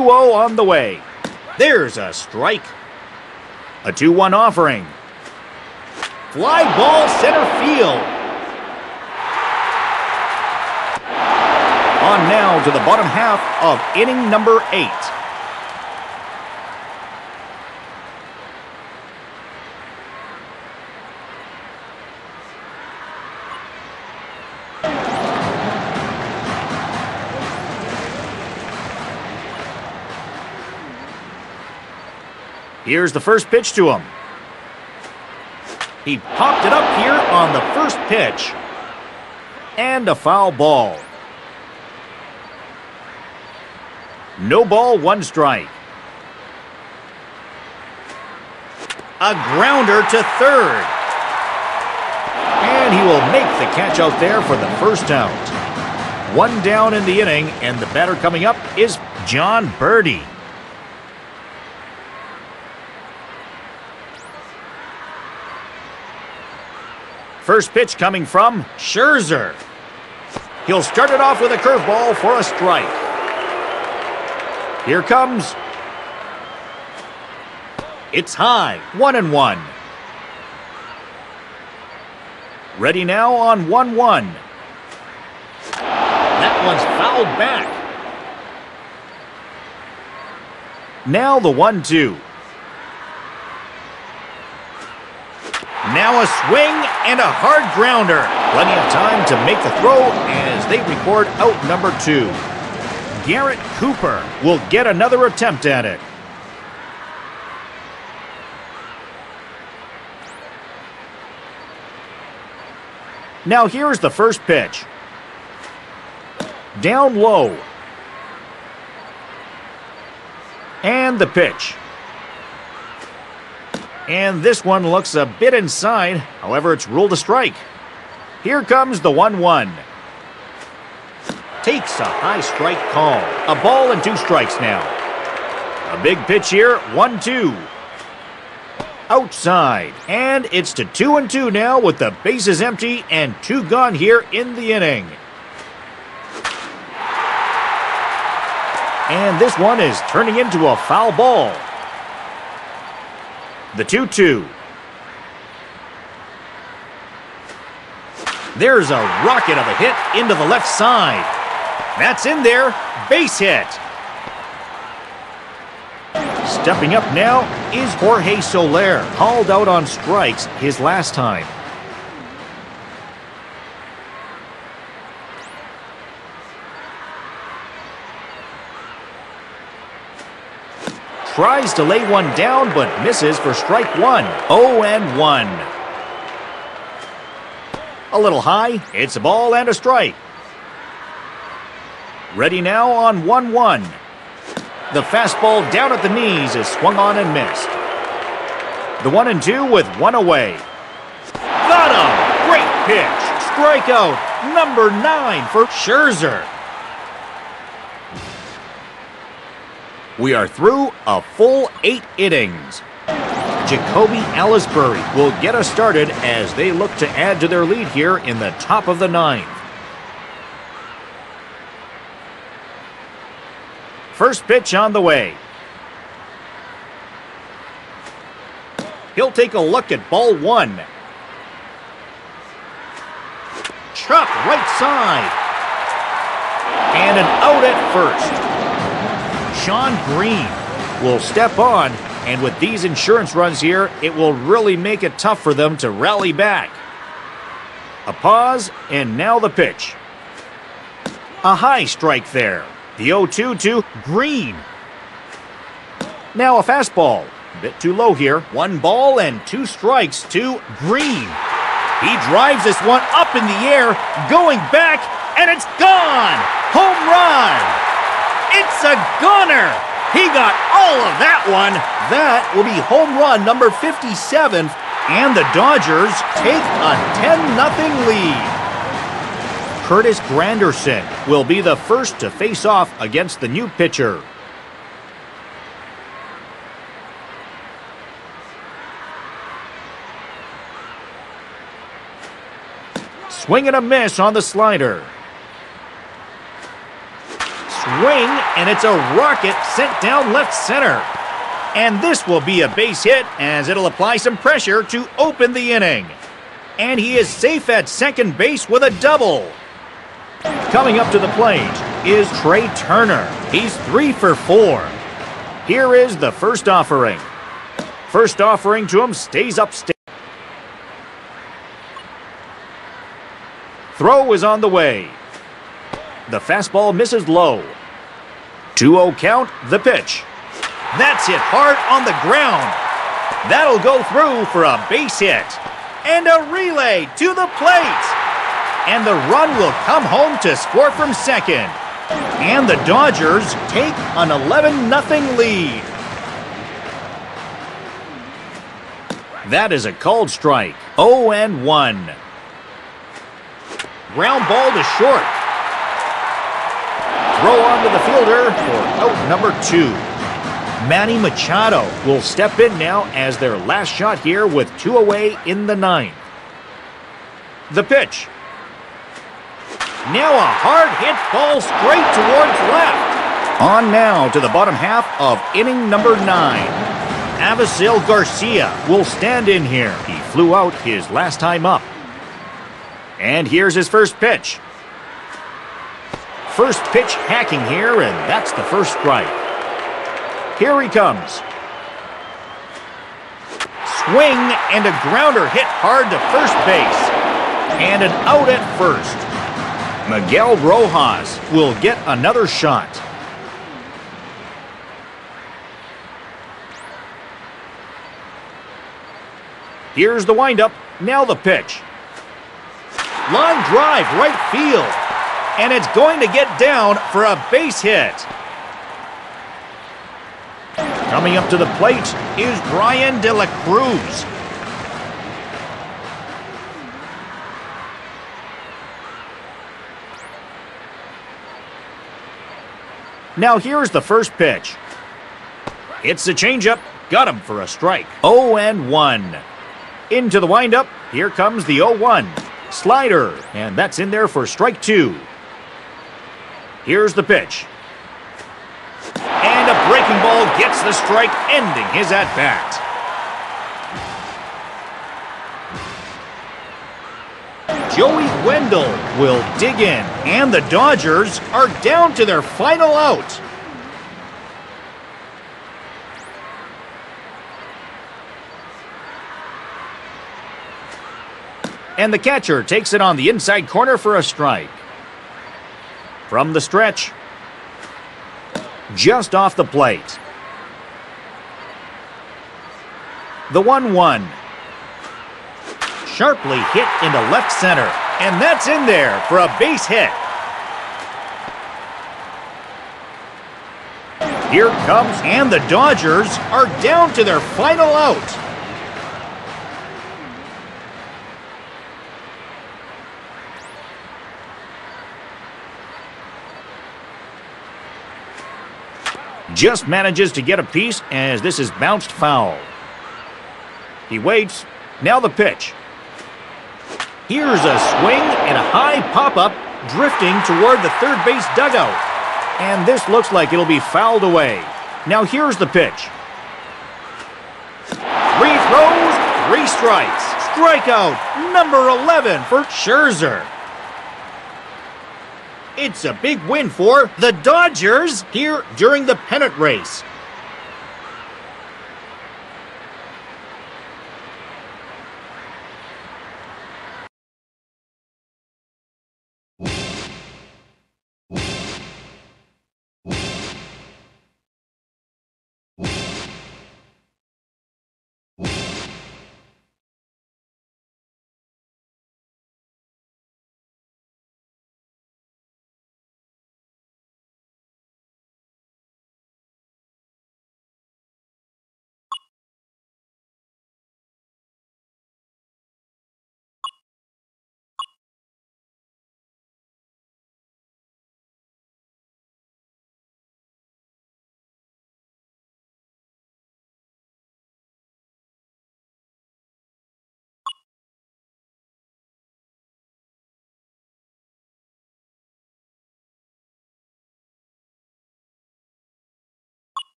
2-0 on the way. There's a strike. A 2-1 offering. Fly ball center field. On now to the bottom half of inning number eight. Here's the first pitch to him. He popped it up here on the first pitch. And a foul ball. No ball, one strike. A grounder to third. And he will make the catch out there for the first out. One down in the inning, and the batter coming up is Jon Berti. First pitch coming from Scherzer. He'll start it off with a curveball for a strike. Here comes. It's high, one and one. Ready now on 1 1. That one's fouled back. Now the 1 2. Now a swing and a hard grounder. Plenty of time to make the throw as they record out number two. Garrett Cooper will get another attempt at it. Now here's the first pitch. Down low. And the pitch. And this one looks a bit inside. However, it's ruled a strike. Here comes the 1 1. Takes a high strike call. A ball and two strikes now. A big pitch here 1 2. Outside. And it's to 2 and 2 now with the bases empty and two gone here in the inning. And this one is turning into a foul ball. The 2 2. There's a rocket of a hit into the left side. That's in there. Base hit. Stepping up now is Jorge Soler, hauled out on strikes his last time. Tries to lay one down, but misses for strike one. 0 and 1. A little high. It's a ball and a strike. Ready now on 1 1. The fastball down at the knees is swung on and missed. The 1 and 2 with one away. Got him! Great pitch. Strikeout number 9 for Scherzer. We are through a full eight innings. Jacoby Ellsbury will get us started as they look to add to their lead here in the top of the ninth. First pitch on the way. He'll take a look at ball one. Chuck right side. And an out at first. Shawn Green will step on, and with these insurance runs here, it will really make it tough for them to rally back. A pause, and now the pitch. A high strike there. The 0 2 to Green. Now a fastball. A bit too low here. One ball and two strikes to Green. He drives this one up in the air, going back, and it's gone! Home run! It's a gunner! He got all of that one. That will be home run number 57, and the Dodgers take a 10 0 lead. Curtis Granderson will be the first to face off against the new pitcher. Swing and a miss on the slider. Swing, and it's a rocket sent down left center. And this will be a base hit as it'll apply some pressure to open the inning. And he is safe at second base with a double. Coming up to the plate is Trea Turner. He's three for four. Here is the first offering. First offering to him stays upstate. Throw is on the way. The fastball misses low. 2-0 count, the pitch. That's hit hard on the ground. That'll go through for a base hit. And a relay to the plate. And the run will come home to score from second. And the Dodgers take an 11-0 lead. That is a called strike. 0 and 1. Ground ball to short. Throw on to the fielder for out number two. Manny Machado will step in now as their last shot here with two away in the ninth. The pitch. Now a hard hit ball straight towards left. On now to the bottom half of inning number nine. Avisail Garcia will stand in here. He flew out his last time up. And here's his first pitch. First pitch hacking here, and that's the first strike. Here he comes. Swing and a grounder hit hard to first base. And an out at first. Miguel Rojas will get another shot. Here's the windup. Now the pitch. Line drive right field. And it's going to get down for a base hit. Coming up to the plate is Bryan De La Cruz. Now here's the first pitch. It's a changeup. Got him for a strike. 0 and 1. Into the windup. Here comes the 0 1. Slider. And that's in there for strike two. Here's the pitch. And a breaking ball gets the strike, ending his at bat. Joey Wendle will dig in, and the Dodgers are down to their final out. And the catcher takes it on the inside corner for a strike. From the stretch, just off the plate. The 1 1. Sharply hit into left center, and that's in there for a base hit. Here comes, and the Dodgers are down to their final out. Just manages to get a piece as this is bounced foul. He waits. Now the pitch. Here's a swing and a high pop-up drifting toward the third base dugout. And this looks like it'll be fouled away. Now here's the pitch. Three throws, three strikes. Strikeout number 11 for Scherzer. It's a big win for the Dodgers here during the pennant race.